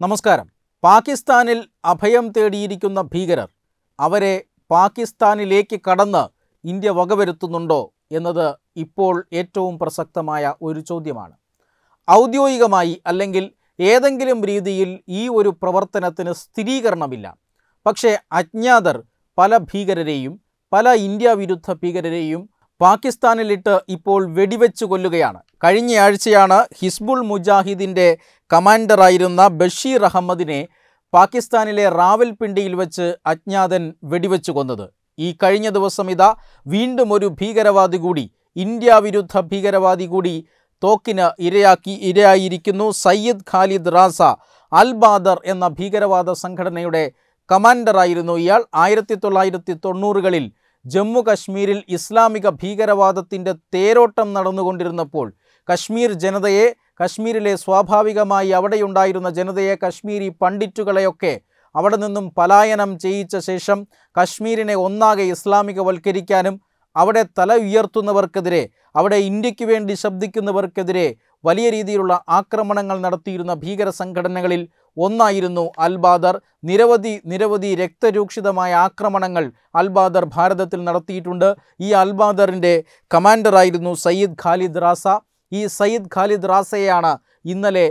നമസ്കാരം. പാകിസ്ഥാനിൽ അഭയം തേടിയിരിക്കുന്ന ഭീകരർ അവരെ പാകിസ്ഥാനിലേക്ക് കടന്ന് ഇന്ത്യ വകവരുത്തുന്നുണ്ടോ എന്നത് ഇപ്പോൾ ഏറ്റവും പ്രസക്തമായ ഒരു ചോദ്യമാണ്. ഔദ്യോഗികമായി അല്ലെങ്കിൽ ഏതെങ്കിലും രീതിയിൽ ഈ ഒരു പ്രവർത്തനത്തിന് സ്ഥിരീകരണമില്ല. പക്ഷേ അജ്ഞാതർ പല ഭീകരരെയും പല ഇന്ത്യ വിരുദ്ധ ഭീകരരെയും പാകിസ്ഥാനിലിട്ട് ഇപ്പോൾ വെടിവെച്ചു കൊല്ലുകയാണ്. കഴിഞ്ഞയാഴ്ചയാണ് ഹിസ്ബുൾ മുജാഹിദിന്റെ കമാൻഡറായിരുന്ന ബഷീർ അഹമ്മദിനെ പാകിസ്ഥാനിലെ റാവൽപിണ്ടിയിൽ വെച്ച് അജ്ഞാതൻ വെടിവെച്ചു കൊന്നത്. ഈ കഴിഞ്ഞ ദിവസം ഇതാ വീണ്ടും ഒരു ഭീകരവാദി കൂടി ഇന്ത്യ വിരുദ്ധ ഭീകരവാദി കൂടി തോക്കിന് ഇരയാക്കി ഇരയായിരിക്കുന്നു സയ്യിദ് ഖാലിദ് റാസ അൽ ബാദർ എന്ന ഭീകരവാദ സംഘടനയുടെ കമാൻഡറായിരുന്നു ഇയാൾ. ആയിരത്തി തൊള്ളായിരത്തി തൊണ്ണൂറുകളിൽ ജമ്മു കശ്മീരിൽ ഇസ്ലാമിക ഭീകരവാദത്തിന്റെ തേരോട്ടം നടന്നുകൊണ്ടിരുന്നപ്പോൾ കശ്മീർ ജനതയെ കശ്മീരിലെ സ്വാഭാവികമായി അവിടെയുണ്ടായിരുന്ന ജനതയെ കശ്മീരി പണ്ഡിറ്റുകളെയൊക്കെ അവിടെ നിന്നും പലായനം ചെയ്യിച്ച ശേഷം കശ്മീരിനെ ഒന്നാകെ ഇസ്ലാമികവൽക്കരിക്കാനും അവിടെ തല ഉയർത്തുന്നവർക്കെതിരെ അവിടെ ഇന്ത്യയ്ക്ക് വേണ്ടി ശബ്ദിക്കുന്നവർക്കെതിരെ വലിയ രീതിയിലുള്ള ആക്രമണങ്ങൾ നടത്തിയിരുന്ന ഭീകര സംഘടനകളിൽ ഒന്നായിരുന്നു അൽബാദർ. നിരവധി നിരവധി രക്തരൂക്ഷിതമായ ആക്രമണങ്ങൾ അൽബാദർ ഭാരതത്തിൽ നടത്തിയിട്ടുണ്ട്. ഈ അൽബാദറിന്റെ കമാൻഡറായിരുന്നു സയ്യിദ് ഖാലിദ് റാസ. ഈ സയ്യിദ് ഖാലിദ് റാസയെയാണ് ഇന്നലെ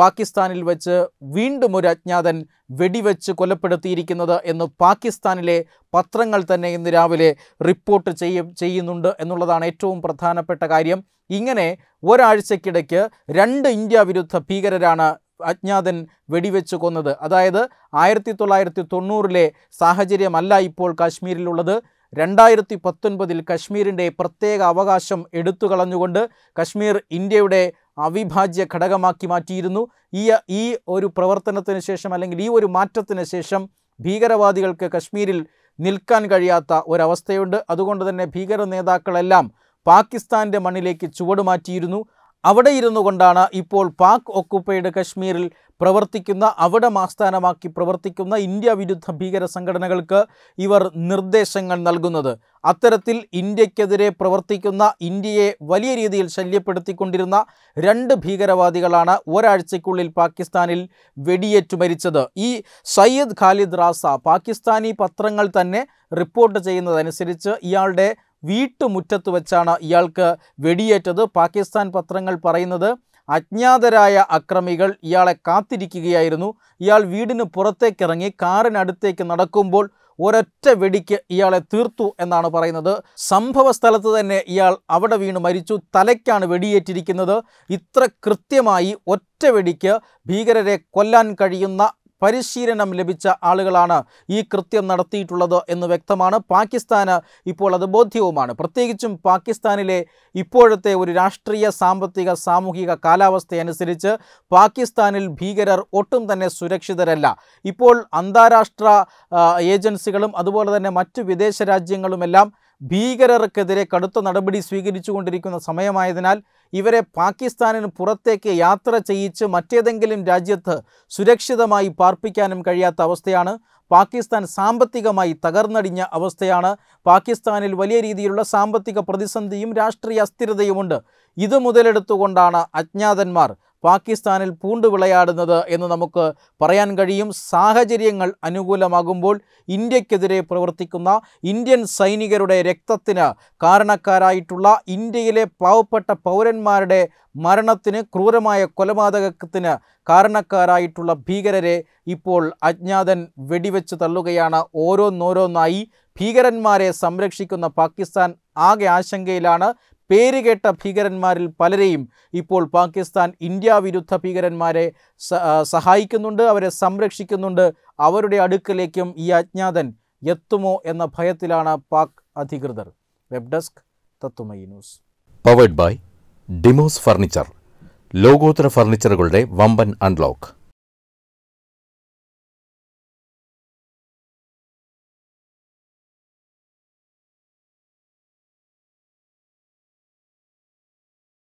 പാകിസ്ഥാനിൽ വെച്ച് വീണ്ടും ഒരു അജ്ഞാതൻ വെടിവെച്ച് കൊലപ്പെടുത്തിയിരിക്കുന്നത് എന്ന് പാകിസ്ഥാനിലെ പത്രങ്ങൾ തന്നെ ഇന്ന് രാവിലെ റിപ്പോർട്ട് ചെയ്യ ചെയ്യുന്നുണ്ട് എന്നുള്ളതാണ് ഏറ്റവും പ്രധാനപ്പെട്ട കാര്യം. ഇങ്ങനെ ഒരാഴ്ചക്കിടയ്ക്ക് രണ്ട് ഇന്ത്യ വിരുദ്ധ ഭീകരരാണ് അജ്ഞാതൻ വെടിവെച്ച് കൊന്നത്. അതായത് ആയിരത്തി തൊള്ളായിരത്തി തൊണ്ണൂറിലെ സാഹചര്യമല്ല ഇപ്പോൾ കാശ്മീരിലുള്ളത്. രണ്ടായിരത്തി പത്തൊൻപതിൽ കശ്മീരിന്റെ പ്രത്യേക അവകാശം എടുത്തു കളഞ്ഞുകൊണ്ട് കശ്മീർ ഇന്ത്യയുടെ അവിഭാജ്യ ഘടകമാക്കി മാറ്റിയിരുന്നു. ഈ ഈ ഒരു പ്രവർത്തനത്തിന് ശേഷം അല്ലെങ്കിൽ ഈ ഒരു മാറ്റത്തിന് ശേഷം ഭീകരവാദികൾക്ക് കശ്മീരിൽ നിൽക്കാൻ കഴിയാത്ത ഒരവസ്ഥയുണ്ട്. അതുകൊണ്ട് തന്നെ ഭീകര നേതാക്കളെല്ലാം പാകിസ്ഥാന്റെ മണ്ണിലേക്ക് ചുവടുമാറ്റിയിരുന്നു അവിടെ ഇരുന്നു കൊണ്ടാണ് ഇപ്പോൾ പാക് ഒക്കുപ്പൈഡ് കശ്മീരിൽ പ്രവർത്തിക്കുന്ന അവിടെ ആസ്ഥാനമാക്കി പ്രവർത്തിക്കുന്ന ഇന്ത്യ വിരുദ്ധ ഭീകര സംഘടനകൾക്ക് ഇവർ നിർദ്ദേശങ്ങൾ നൽകുന്നത്. അത്തരത്തിൽ ഇന്ത്യക്കെതിരെ പ്രവർത്തിക്കുന്ന ഇന്ത്യയെ വലിയ രീതിയിൽ ശല്യപ്പെടുത്തിക്കൊണ്ടിരുന്ന രണ്ട് ഭീകരവാദികളാണ് ഒരാഴ്ചയ്ക്കുള്ളിൽ പാകിസ്ഥാനിൽ വെടിയേറ്റു മരിച്ചത്. ഈ സയ്യദ് ഖാലിദ് റാസ പാകിസ്ഥാനി പത്രങ്ങൾ തന്നെ റിപ്പോർട്ട് ചെയ്യുന്നതനുസരിച്ച് ഇയാളുടെ വീട്ടുമുറ്റത്ത് വെച്ചാണ് ഇയാൾക്ക് വെടിയേറ്റത്. പാകിസ്ഥാൻ പത്രങ്ങൾ പറയുന്നത് അജ്ഞാതരായ അക്രമികൾ ഇയാളെ കാത്തിരിക്കുകയായിരുന്നു. ഇയാൾ വീടിന് പുറത്തേക്കിറങ്ങി കാറിനടുത്തേക്ക് നടക്കുമ്പോൾ ഒരൊറ്റ വെടിക്ക് ഇയാളെ തീർത്തു എന്നാണ് പറയുന്നത്. സംഭവ സ്ഥലത്ത് തന്നെ ഇയാൾ അവിടെ വീണ് മരിച്ചു. തലയ്ക്കാണ് വെടിയേറ്റിരിക്കുന്നത്. ഇത്ര കൃത്യമായി ഒറ്റ വെടിക്ക് ഭീകരരെ കൊല്ലാൻ കഴിയുന്ന പരിശീലനം ലഭിച്ച ആളുകളാണ് ഈ കൃത്യം നടത്തിയിട്ടുള്ളത് എന്ന് വ്യക്തമാണ്. പാകിസ്ഥാന് ഇപ്പോൾ അത് ബോധ്യവുമാണ്. പ്രത്യേകിച്ചും പാകിസ്ഥാനിലെ ഇപ്പോഴത്തെ ഒരു രാഷ്ട്രീയ സാമ്പത്തിക സാമൂഹിക കാലാവസ്ഥയനുസരിച്ച് പാകിസ്ഥാനിൽ ഭീകരർ ഒട്ടും തന്നെ സുരക്ഷിതരല്ല. ഇപ്പോൾ അന്താരാഷ്ട്ര ഏജൻസികളും അതുപോലെ തന്നെ മറ്റു വിദേശ രാജ്യങ്ങളുമെല്ലാം ഭീകരർക്കെതിരെ കടുത്ത നടപടി സ്വീകരിച്ചുകൊണ്ടിരിക്കുന്ന സമയമായതിനാൽ ഇവരെ പാകിസ്ഥാനിന് പുറത്തേക്ക് യാത്ര ചെയ്യിച്ച് മറ്റേതെങ്കിലും രാജ്യത്ത് സുരക്ഷിതമായി പാർപ്പിക്കാനും കഴിയാത്ത അവസ്ഥയാണ്. പാകിസ്ഥാൻ സാമ്പത്തികമായി തകർന്നടിഞ്ഞ അവസ്ഥയാണ്. പാകിസ്ഥാനിൽ വലിയ രീതിയിലുള്ള സാമ്പത്തിക പ്രതിസന്ധിയും രാഷ്ട്രീയ അസ്ഥിരതയുമുണ്ട്. ഇത് മുതലെടുത്തുകൊണ്ടാണ് അജ്ഞാതന്മാർ പാകിസ്ഥാനിൽ പൂണ്ടു വിളയാടുന്നത് എന്ന് നമുക്ക് പറയാൻ കഴിയും. സാഹചര്യങ്ങൾ അനുകൂലമാകുമ്പോൾ ഇന്ത്യക്കെതിരെ പ്രവർത്തിക്കുന്ന ഇന്ത്യൻ സൈനികരുടെ രക്തത്തിന് കാരണക്കാരായിട്ടുള്ള ഇന്ത്യയിലെ പാവപ്പെട്ട പൗരന്മാരുടെ മരണത്തിന് ക്രൂരമായ കൊലപാതകത്തിന് കാരണക്കാരായിട്ടുള്ള ഭീകരരെ ഇപ്പോൾ അജ്ഞാതൻ വെടിവെച്ച് തള്ളുകയാണ്. ഓരോന്നോരോന്നായി ഭീകരന്മാരെ സംരക്ഷിക്കുന്ന പാകിസ്ഥാൻ ആകെ ആശങ്കയിലാണ്. പേരുകേട്ട ഭീകരന്മാരിൽ പലരെയും ഇപ്പോൾ പാകിസ്ഥാൻ ഇന്ത്യ വിരുദ്ധ ഭീകരന്മാരെ സഹായിക്കുന്നുണ്ട് അവരെ സംരക്ഷിക്കുന്നുണ്ട്. അവരുടെ അടുക്കലേക്കും ഈ അജ്ഞാതൻ എത്തുമോ എന്ന ഭയത്തിലാണ് പാക് അധികൃതർ. Web desk തത്തുമയി news. Powered by Demos furniture ലോകോത്തര ഫർണിച്ചറുകളുടെ വമ്പൻ അൺലോക്ക്.